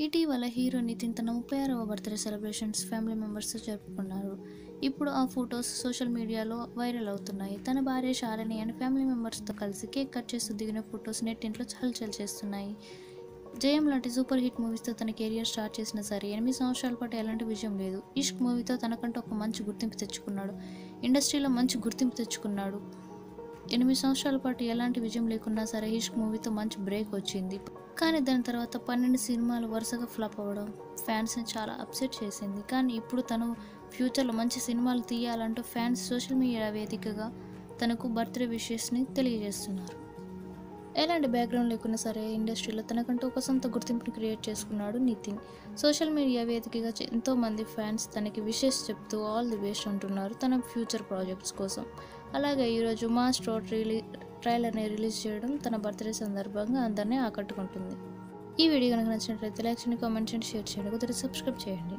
ఇటీవల హీరో నితిన్ తన ముప్పై ఆరవ బర్త్డే సెలబ్రేషన్స్ ఫ్యామిలీ మెంబర్స్తో జరుపుకున్నారు. ఇప్పుడు ఆ ఫొటోస్ సోషల్ మీడియాలో వైరల్ అవుతున్నాయి. తన భార్య శారణి అండ్ ఫ్యామిలీ మెంబర్స్తో కలిసి కేక్ కట్ చేస్తూ దిగిన ఫొటోస్ నెట్టింట్లో హల్చల్ చేస్తున్నాయి. జయం లాంటి సూపర్ హిట్ మూవీస్తో తన కెరియర్ స్టార్ట్ చేసిన సరే ఎనిమిది సంవత్సరాల పాటు ఎలాంటి విజయం లేదు. ఇష్క్ మూవీతో తనకంటూ ఒక మంచి గుర్తింపు తెచ్చుకున్నాడు. ఇండస్ట్రీలో మంచి గుర్తింపు తెచ్చుకున్నాడు. ఎనిమిది సంవత్సరాల పాటు ఎలాంటి విజయం లేకున్నా సరే ఇష్క్ మూవీతో మంచి బ్రేక్ వచ్చింది. కానీ దాని తర్వాత పన్నెండు సినిమాలు వరుసగా ఫ్లాప్ అవ్వడం ఫ్యాన్స్ని చాలా అప్సెట్ చేసింది. కానీ ఇప్పుడు తను ఫ్యూచర్లో మంచి సినిమాలు తీయాలంటూ ఫ్యాన్స్ సోషల్ మీడియా వేదికగా తనకు బర్త్డే విషెస్ని తెలియజేస్తున్నారు. ఎలాంటి బ్యాక్గ్రౌండ్ లేకున్నా సరే ఇండస్ట్రీలో తనకంటూ ఒక సొంత గుర్తింపును క్రియేట్ చేసుకున్నాడు నితిన్. సోషల్ మీడియా వేదికగా ఎంతోమంది ఫ్యాన్స్ తనకి విషెస్ చెప్తూ ఆల్ ది బెస్ట్ అంటున్నారు తన ఫ్యూచర్ ప్రాజెక్ట్స్ కోసం. అలాగే ఈరోజు మాస్ స్టోర్ రిలీ ట్రైలర్ని రిలీజ్ చేయడం తన బర్త్డే సందర్భంగా అందరినీ ఆకట్టుకుంటుంది. ఈ వీడియో కనుక నచ్చినట్లయితే లైక్ చేయండి కామెంట్ చేయండి షేర్ చేయండి కుదిరి సబ్స్క్రైబ్ చేయండి.